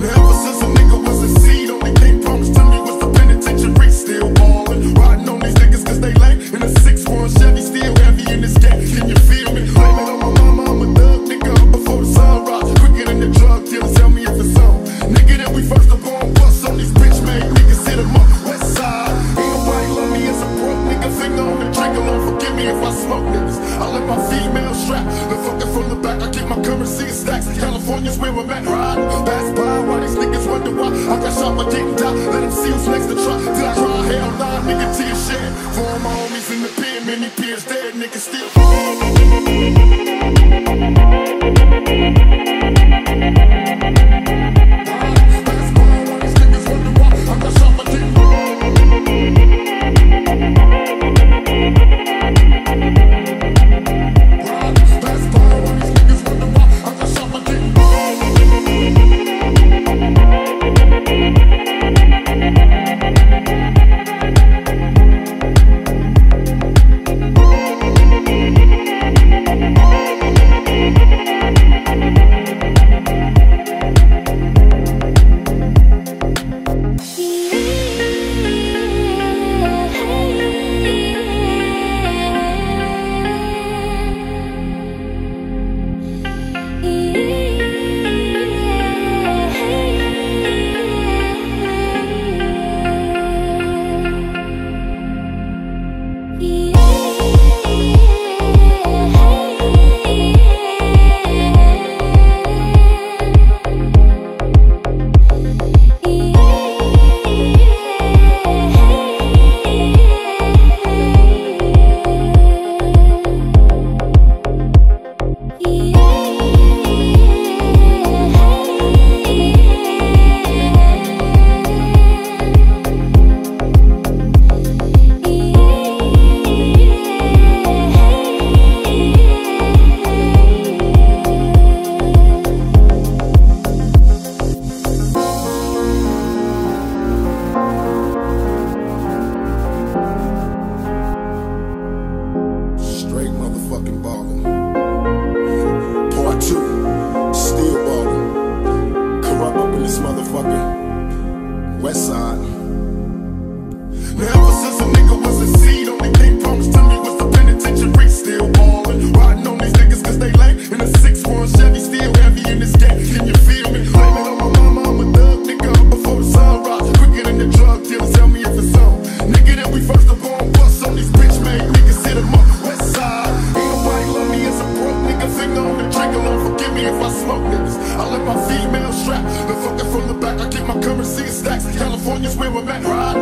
now. Thank you. I let my female strap. The fucking from the back, I keep my currency stacks. California's where I'm at. Ride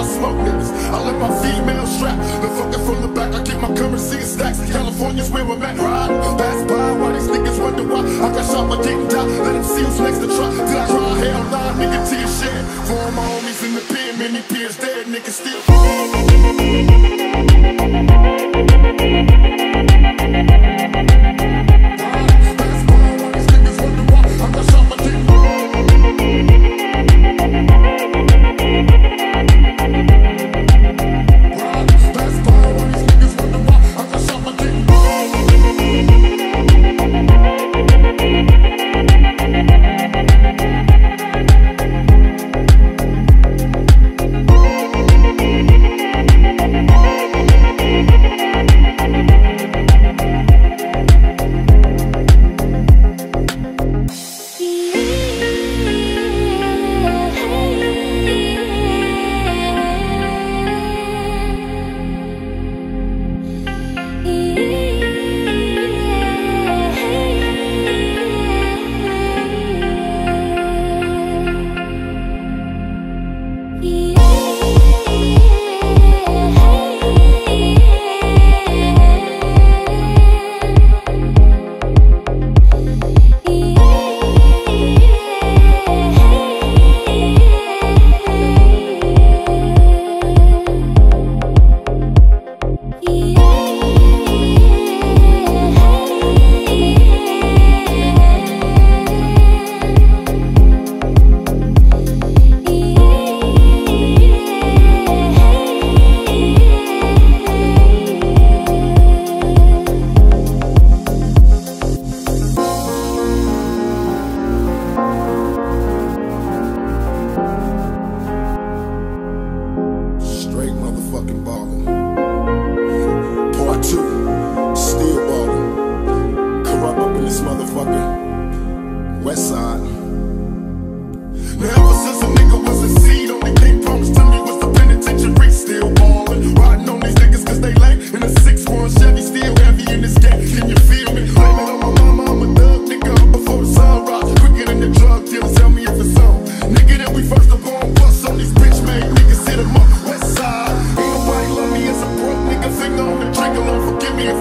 I smoke niggas. I let my female strap. The fucking from the back, I keep my currency in stacks. California's where we met. at. Ride, pass by, why these niggas wonder why I got shot didn't die. Let them see who's next to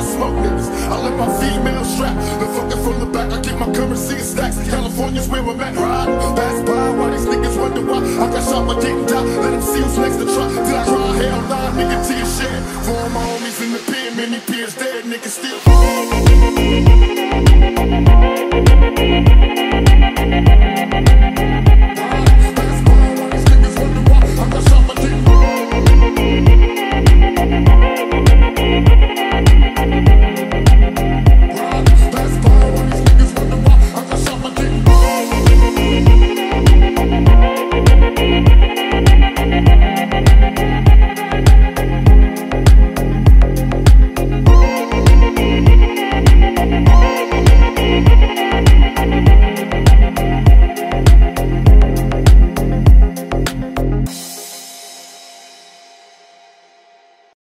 I smoke niggas. I let my female strap. The fucking from the back, I keep my currency in stacks. California's where I'm at, ride. Pass by while these niggas wonder why. I got shot, but didn't die. Let them see who's next to try. Did I cry? Hell nah, nigga, tear shed. For all my homies in the pen, many peers dead, niggas still.